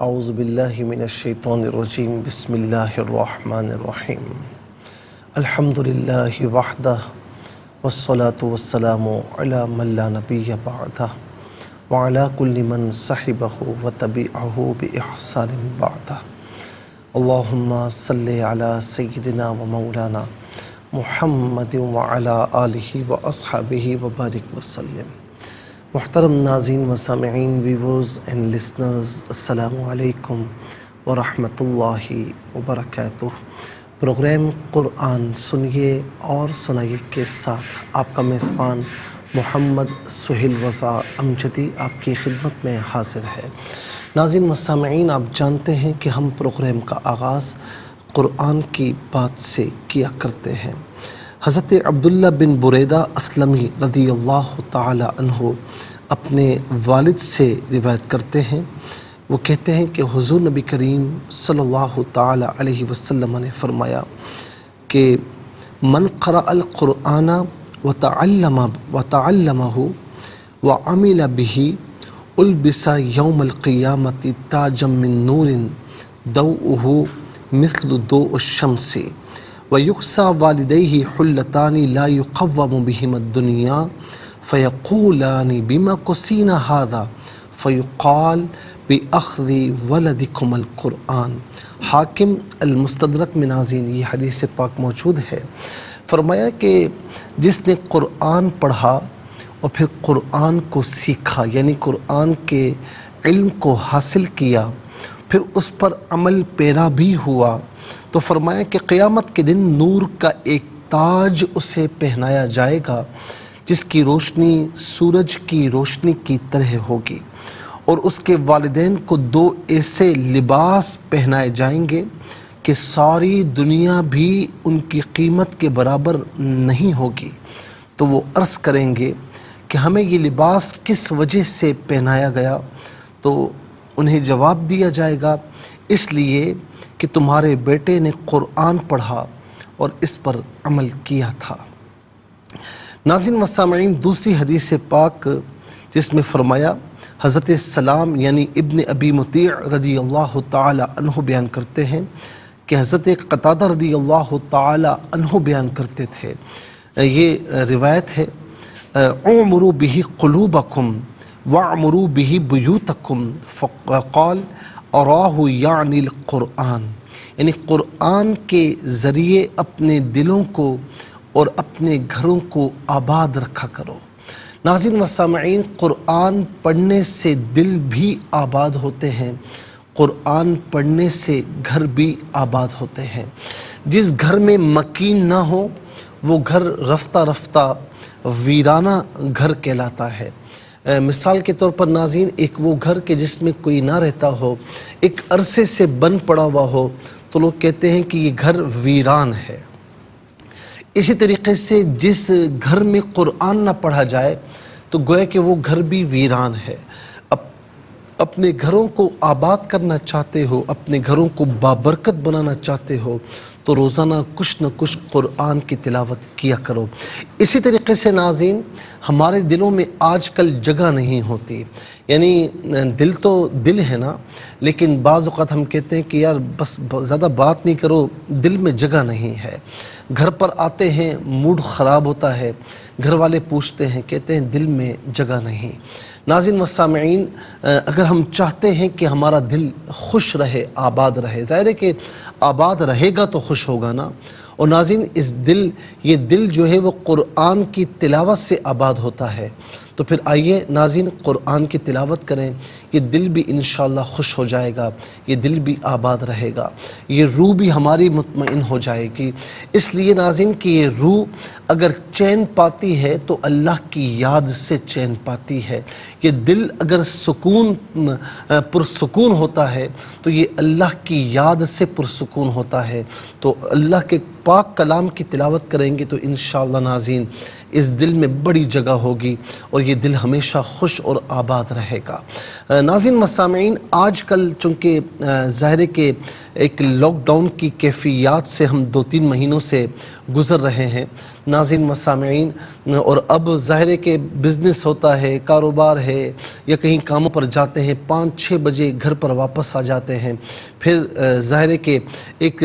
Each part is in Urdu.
أعوذ بالله من الشيطان الرجيم بسم الله الرحمن الرحيم الحمد لله وحده والصلاة والسلام على من لا نبي بعده وعلى كل من صحبه وتبعه بإحسان بعده اللهم صل على سيدنا ومولانا محمد وعلا وعلى آله وأصحابه وبارك وسلم محترم ناظرین و سامعین ویورز اینڈ لسنرز السلام علیکم ورحمۃ اللہ وبرکاتہ۔ پروگرام قرآن سنیے اور سنائیے کے ساتھ آپ کا میزبان محمد سہیل وضا امجدی آپ کی خدمت میں حاضر ہے۔ ناظرین و سامعین، آپ جانتے ہیں کہ ہم پروگرام کا آغاز قرآن کی بات سے کیا کرتے ہیں۔ حضرت عبداللہ بن بریدہ اسلمی رضی اللہ تعالی عنہ اپنے والد سے روایت کرتے ہیں۔ وہ کہتے ہیں کہ حضور نبی کریم صلی اللہ تعالی علیہ وسلم نے فرمایا کہ من قرأ القرآن و تعلم و به البس یوم القیامت تاجم من نور دوءه مثل ضوء الشمس ويكسى والديه حلتان لا يقوم بهما الدنيا فيقولان بما كسينا هذا فيقال بأخذ ولدكم القرآن حاکم المستدرک میں ناظرین یہ حدیث پاک موجود ہے۔ فرمایا کہ جس نے قرآن پڑھا اور پھر قرآن کو سیکھا یعنی قرآن کے علم کو حاصل کیا پھر اس پر عمل پیرا بھی ہوا۔ تو فرمایا کہ قیامت کے دن نور کا ایک تاج اسے پہنایا جائے گا، جس کی روشنی سورج کی روشنی کی طرح ہوگی، اور اس کے والدین کو دو ایسے لباس پہنائے جائیں گے کہ ساری دنیا بھی ان کی قیمت کے برابر نہیں ہوگی۔ تو وہ عرض کریں گے کہ ہمیں یہ لباس کس وجہ سے پہنایا گیا؟ تو انہیں جواب دیا جائے گا، اس لیے کہ تمہارے بیٹے نے قرآن پڑھا اور اس پر عمل کیا تھا۔ ناظرین و سامعین، دوسری حدیث پاک جس میں فرمایا، حضرت السلام یعنی ابن ابی مطیع رضی اللہ تعالی عنہ بیان کرتے ہیں کہ حضرت قطادہ رضی اللہ تعالی عنہ بیان کرتے تھے۔ یہ روایت ہے عمرو بہی قلوبکم وعمرو بہی بیوتکم فقال اراہ یعنی القرآن یعنی قرآن کے ذریعے اپنے دلوں کو اور اپنے گھروں کو آباد رکھا کرو۔ ناظرین و سامعین، قرآن پڑھنے سے دل بھی آباد ہوتے ہیں، قرآن پڑھنے سے گھر بھی آباد ہوتے ہیں۔ جس گھر میں مکین نہ ہو، وہ گھر رفتہ رفتہ ویرانہ گھر کہلاتا ہے۔ مثال کے طور پر ناظرین، ایک وہ گھر کے جس میں کوئی نہ رہتا ہو، ایک عرصے سے بن پڑا ہوا ہو، تو لوگ کہتے ہیں کہ یہ گھر ویران ہے۔ اسی طریقے سے جس گھر میں قرآن نہ پڑھا جائے، تو گویا کہ وہ گھر بھی ویران ہے۔ اپنے گھروں کو آباد کرنا چاہتے ہو، اپنے گھروں کو بابرکت بنانا چاہتے ہو تو روزانہ کچھ نہ کچھ قرآن کی تلاوت کیا کرو۔ اسی طریقے سے ناظرین، ہمارے دلوں میں آج کل جگہ نہیں ہوتی۔ یعنی دل تو دل ہے نا، لیکن بعض اوقات ہم کہتے ہیں کہ یار بس زیادہ بات نہیں کرو، دل میں جگہ نہیں ہے۔ گھر پر آتے ہیں، موڈ خراب ہوتا ہے، گھر والے پوچھتے ہیں، کہتے ہیں دل میں جگہ نہیں۔ ناظرین و سامعین، اگر ہم چاہتے ہیں کہ ہمارا دل خوش رہے، آباد رہے، ظاہر ہے کہ آباد رہے گا تو خوش ہوگا نا۔ اور ناظرین، اس دل، یہ دل جو ہے وہ قرآن کی تلاوت سے آباد ہوتا ہے۔ تو پھر آئیے ناظرین، قرآن کی تلاوت کریں۔ یہ دل بھی انشاءاللہ خوش ہو جائے گا، یہ دل بھی آباد رہے گا۔ یہ روح بھی ہماری مطمئن ہو جائے گی۔ اس لیے ناظرین، کہ یہ روح اگر چین پاتی ہے، تو اللہ کی یاد سے چین پاتی ہے۔ یہ دل اگر سکون، پرسکون ہوتا ہے، تو یہ اللہ کی یاد سے پرسکون ہوتا ہے۔ تو اللہ کے پاک کلام کی تلاوت کریں گے تو انشاءاللہ ناظرین اس دل میں بڑی جگہ ہوگی اور یہ دل ہمیشہ خوش اور آباد رہے گا۔ ناظرین مسامعین آج کل چونکہ ظاہر کے ایک لاک ڈاؤن کی کیفیات سے ہم دو تین مہینوں سے گزر رہے ہیں۔ ناظرین مسامعین اور اب ظاہر ہے کہ بزنس ہوتا ہے، کاروبار ہے، یا کہیں کاموں پر جاتے ہیں، پانچ چھ بجے گھر پر واپس آ جاتے ہیں۔ پھر ظاہر ہے کہ ایک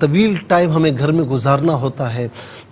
طویل ٹائم ہمیں گھر میں گزارنا ہوتا ہے۔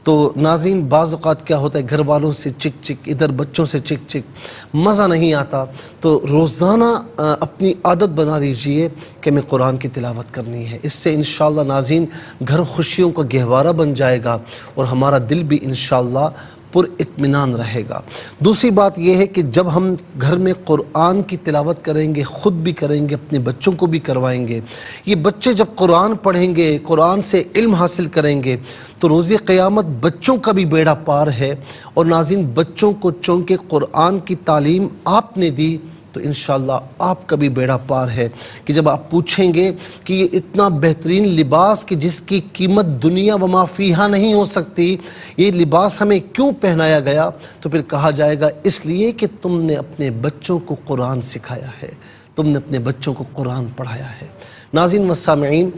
تو ناظرین، بعض اوقات کیا ہوتا ہے، گھر والوں سے چک چک، ادھر بچوں سے چک چک، مزہ نہیں آتا۔ تو روزانہ اپنی عادت بنا لیجیے کہ میں قرآن کی تلاوت کرنی ہے۔ اس سے انشاءاللہ ناظرین، گھر خوشیوں کا گہوارہ بن جائے گا اور ہمارا دل بھی انشاءاللہ پر اطمینان رہے گا۔ دوسری بات یہ ہے کہ جب ہم گھر میں قرآن کی تلاوت کریں گے، خود بھی کریں گے، اپنے بچوں کو بھی کروائیں گے، یہ بچے جب قرآن پڑھیں گے، قرآن سے علم حاصل کریں گے، تو روز قیامت بچوں کا بھی بیڑا پار ہے۔ اور ناظرین، بچوں کو چونکہ قرآن کی تعلیم آپ نے دی تو انشاءاللہ آپ کا بھی بیڑا پار ہے کہ جب آپ پوچھیں گے کہ یہ اتنا بہترین لباس کہ جس کی قیمت دنیا و مافیہ نہیں ہو سکتی، یہ لباس ہمیں کیوں پہنایا گیا؟ تو پھر کہا جائے گا، اس لیے کہ تم نے اپنے بچوں کو قرآن سکھایا ہے۔ تم نے اپنے بچوں کو قرآن پڑھایا ہے۔ ناظرین و سامعین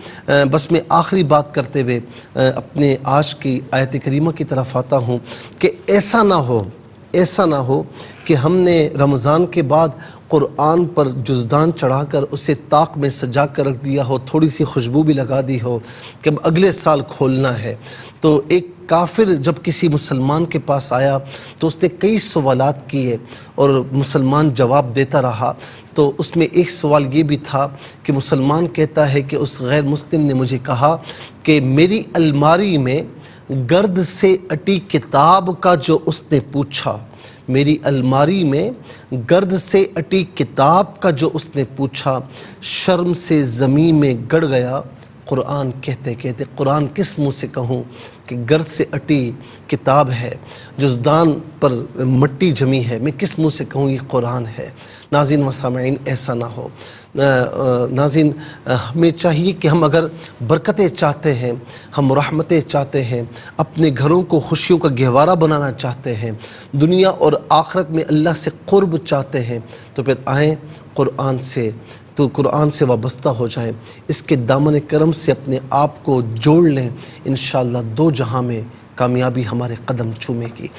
بس میں آخری بات کرتے ہوئے اپنے آج کی آیت کریمہ کی طرف آتا ہوں کہ ایسا نہ ہو ایسا نہ ہو کہ ہم نے رمضان کے بعد قرآن پر جزدان چڑھا کر اسے طاق میں سجا کر رکھ دیا ہو، تھوڑی سی خوشبو بھی لگا دی ہو کہ اب اگلے سال کھولنا ہے۔ تو ایک کافر جب کسی مسلمان کے پاس آیا تو اس نے کئی سوالات کیے اور مسلمان جواب دیتا رہا۔ تو اس میں ایک سوال یہ بھی تھا کہ مسلمان کہتا ہے کہ اس غیر مسلم نے مجھے کہا کہ میری الماری میں گرد سے اٹی کتاب کا جو اس نے پوچھا، میری الماری میں گرد سے اٹی کتاب کا جو اس نے پوچھا، شرم سے زمین میں گڑ گیا قرآن کہتے کہتے قرآن کس منہ سے کہوں کہ گرد سے اٹی کتاب ہے، جزدان پر مٹی جمی ہے، میں کس منہ سے کہوں یہ قرآن ہے؟ ناظرین و سامعین، ایسا نہ ہو۔ ناظرین ہمیں چاہیے کہ ہم اگر برکتیں چاہتے ہیں، ہم رحمتیں چاہتے ہیں، اپنے گھروں کو خوشیوں کا گہوارہ بنانا چاہتے ہیں، دنیا اور آخرت میں اللہ سے قرب چاہتے ہیں، تو پھر آئیں قرآن سے تو قرآن سے وابستہ ہو جائیں۔ اس کے دامن کرم سے اپنے آپ کو جوڑ لیں۔ انشاءاللہ دو جہاں میں کامیابی ہمارے قدم چومے گی۔